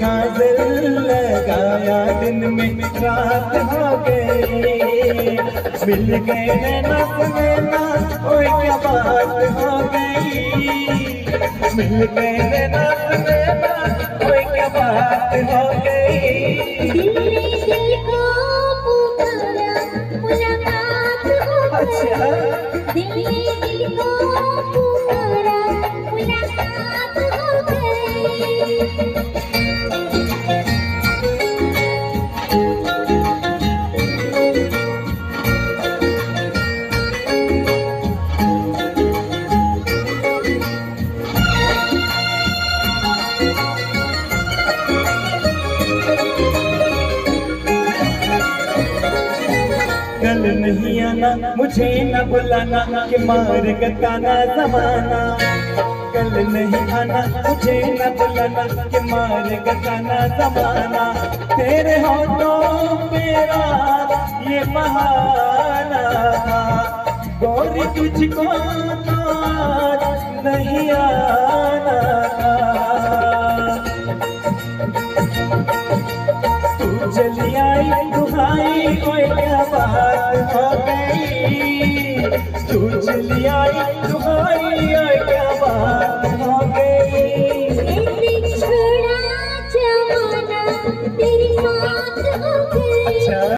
काजल लगाया दिन में रात हो गई। मिल गए नैना नैना ओए क्या बात हो गई। मिल गए नैना नैना ओए क्या बात हो गई। अच्छा। दिल को कल नहीं आना, मुझे न बुलाना कि मार गताना जमाना। कल नहीं आना, मुझे न बुलाना कि मार गताना जमाना। तेरे होठों मेरा ये बहाना गोरी तुझको नहीं आना। चली आई तू चली आई तुम्हारी आई क्या बात हो गई छोड़ा जमाना तेरी बात हो गई